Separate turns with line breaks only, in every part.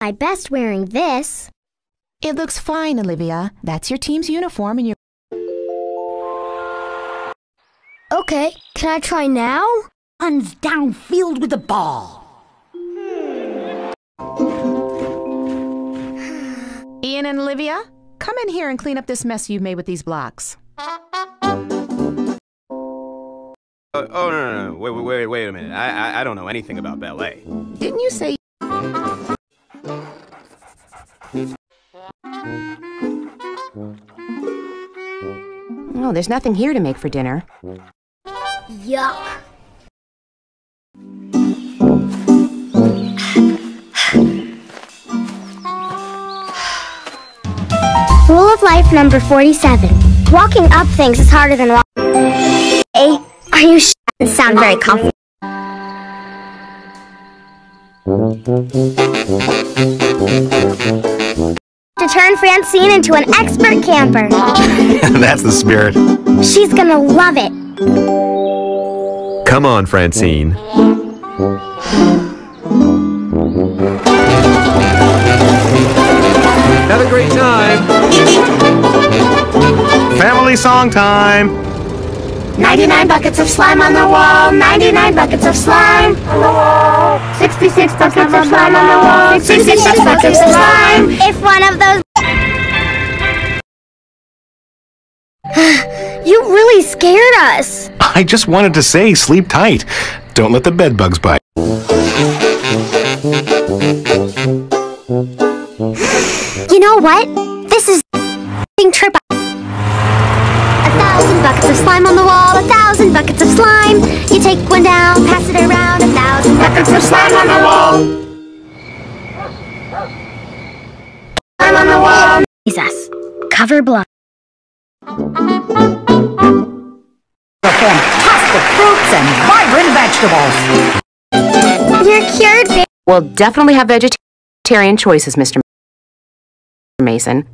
My best wearing this.
It looks fine, Olivia. That's your team's uniform and you're.
Okay, can I try now?
Runs downfield with the ball.
Ian and Olivia, come in here and clean up this mess you've made with these blocks.
Oh, oh no, no, no, wait, wait, wait, wait a minute. I, I, I don't know anything about ballet.
Didn't you say Oh, there's nothing here to make for dinner.
Yuck. Rule of life number 47. Walking up things is harder than walking. Hey, are you sh- sound very confident? To turn Francine into an expert camper.
That's the spirit.
She's gonna love it.
Come on, Francine. Have a great time. Family song time.
99 buckets of slime on the wall, 99 buckets of slime on the wall, 66 buckets of slime on the wall, 66 buckets of slime. If one of those. you really scared us.
I just wanted to say sleep tight. Don't let the bed bugs bite.
You know what? Thousand buckets slime on the wall. Slime on the wall. Jesus. Cover blood.
Fantastic fruits and vibrant vegetables.
You're cured, babe.
We'll definitely have vegetarian choices, Mr. Mason.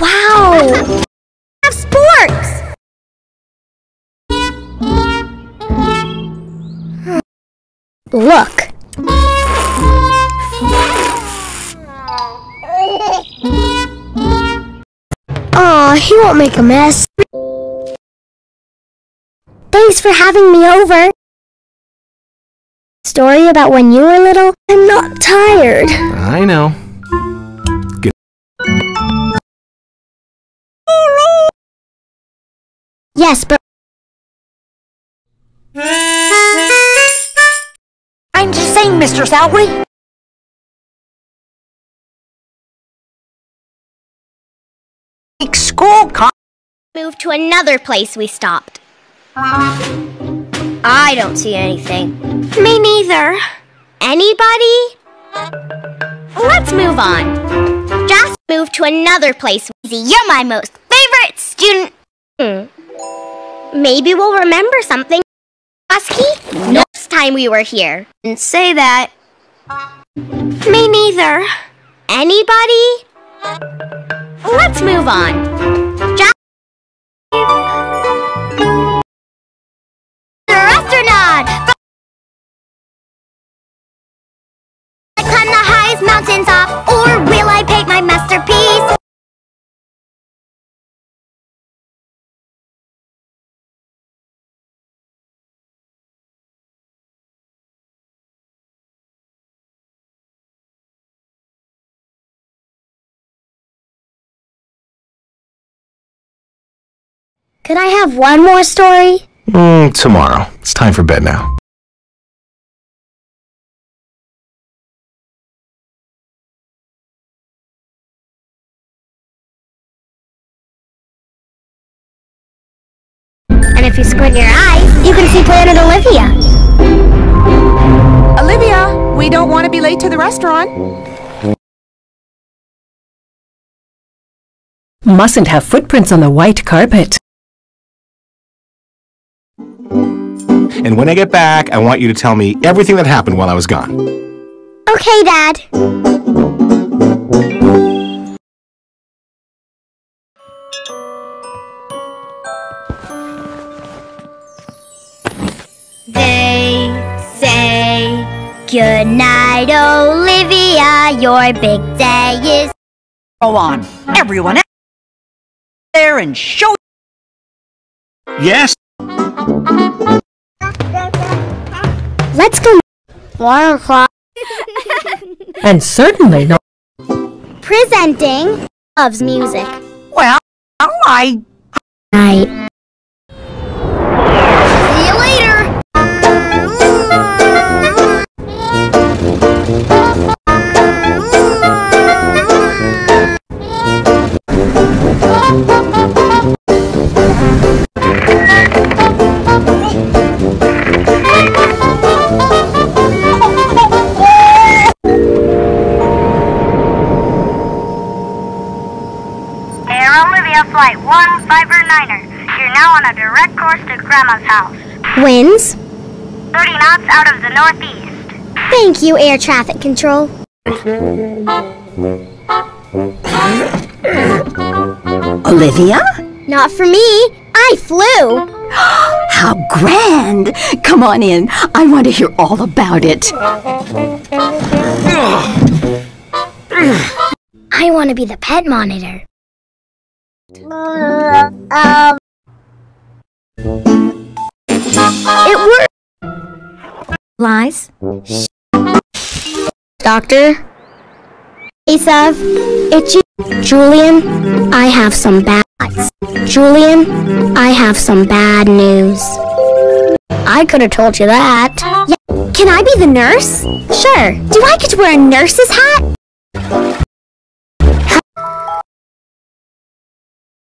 Wow! Look. Aw, he won't make a mess. Thanks for having me over. Story about when you were little? I'm not tired.
I know.
Yes, but
just saying, Mr. Salary. School con-
move to another place we stopped. I don't see anything. Me neither. Anybody? Let's move on. Just move to another place. You're my most favorite student. Hmm. Maybe we'll remember something. Husky? Next time we were here. Didn't say that. Me neither. Anybody? Let's move on. Just Could I have one more story?
Mm, tomorrow. It's time for bed now.
And if you squint your eyes, you can see Planet Olivia.
Olivia, we don't want to be late to the restaurant.
Mustn't have footprints on the white carpet.
And when I get back, I want you to tell me everything that happened while I was gone.
Okay, Dad. They say Good night, Olivia. Your big day is.
Go on, everyone out there and show
Yes?
Let's go. One o'clock.
And certainly not.
Presenting loves music.
Well, I
Night.
Air Olivia Flight 159er. You're now on a direct course to Grandma's house.
Winds.
30 knots out of the northeast.
Thank you, air traffic control.
Olivia?
Not for me. I flew.
How grand! Come on in. I want to hear all about it.
I want to be the pet monitor. It worked.
Lies?
Doctor? Asav, Itchy, Julian, I have some bad Julian, I have some bad news. I could have told you that. Yeah. Can I be the nurse? Sure. Do I get to wear a nurse's hat?